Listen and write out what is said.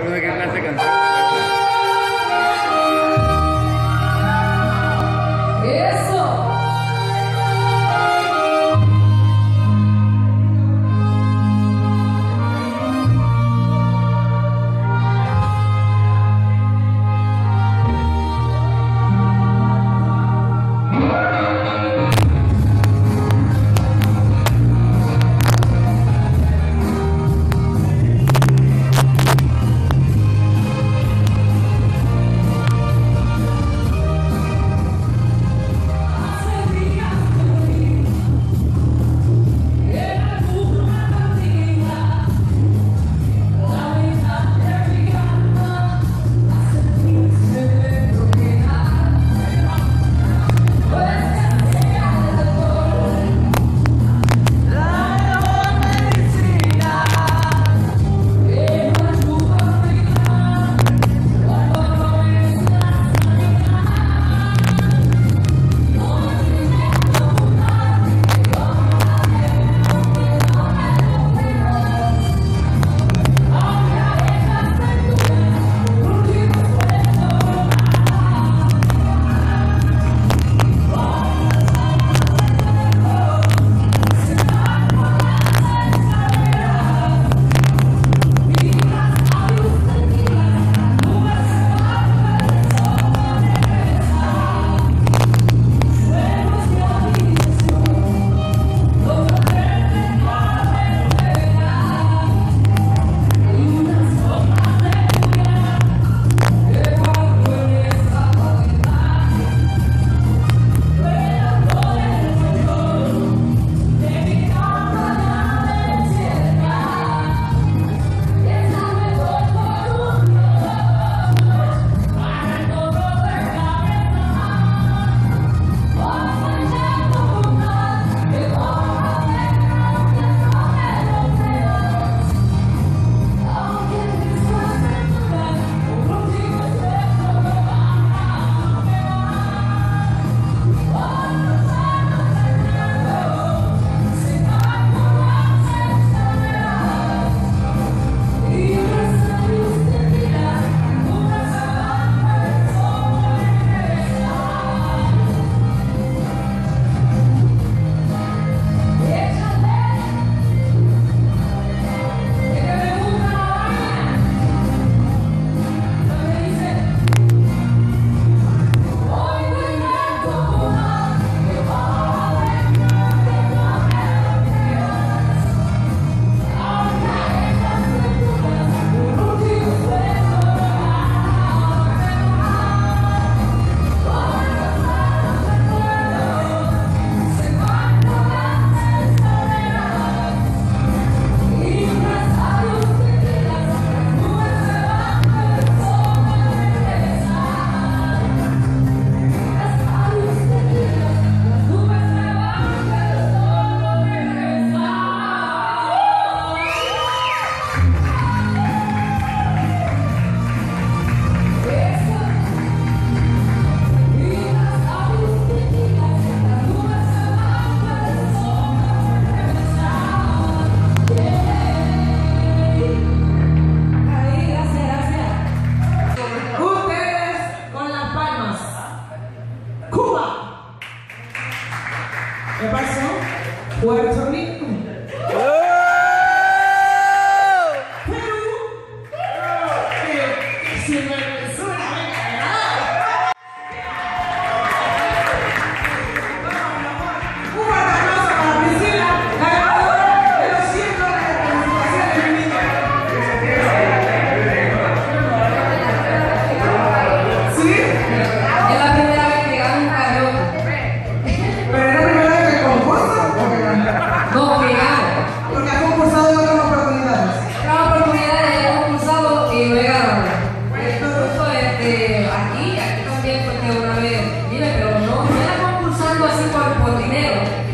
pregunto qué clase de canción. Puerto Rico. Leo.